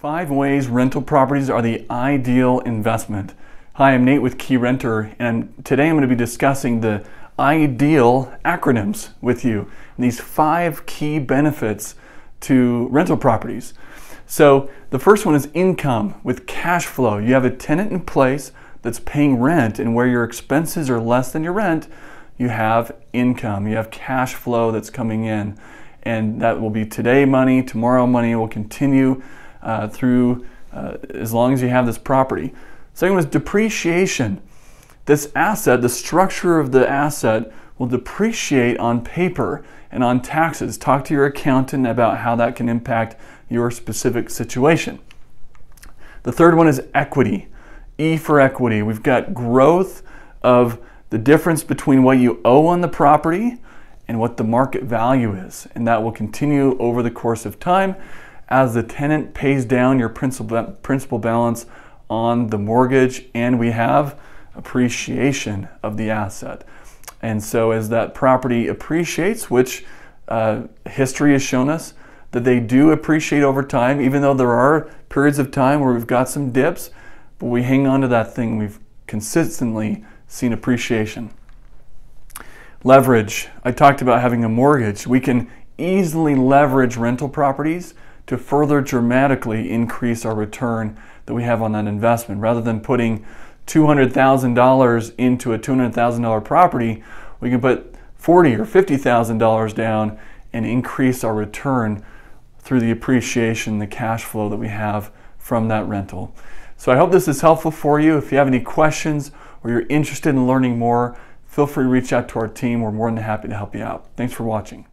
Five ways rental properties are the ideal investment. Hi, I'm Nate with Keyrenter, and today I'm going to be discussing the ideal acronyms with you. These five key benefits to rental properties. So, the first one is income with cash flow. You have a tenant in place that's paying rent, and where your expenses are less than your rent, you have income. You have cash flow that's coming in. And that will be today money, tomorrow money will continue uh, through uh, as long as you have this property. Second was depreciation. This asset, the structure of the asset, will depreciate on paper and on taxes. Talk to your accountant about how that can impact your specific situation. The third one is equity. E for equity. We've got growth of the difference between what you owe on the property and what the market value is. And that will continue over the course of time as the tenant pays down your principal, principal balance on the mortgage and we have appreciation of the asset. And so as that property appreciates, which uh, history has shown us that they do appreciate over time, even though there are periods of time where we've got some dips, but we hang on to that thing. We've consistently seen appreciation. Leverage. I talked about having a mortgage. We can easily leverage rental properties to further dramatically increase our return that we have on that investment. Rather than putting $200,000 into a $200,000 property, we can put 40 or $50,000 down and increase our return through the appreciation, the cash flow that we have from that rental. So I hope this is helpful for you. If you have any questions or you're interested in learning more, feel free to reach out to our team. We're more than happy to help you out. Thanks for watching.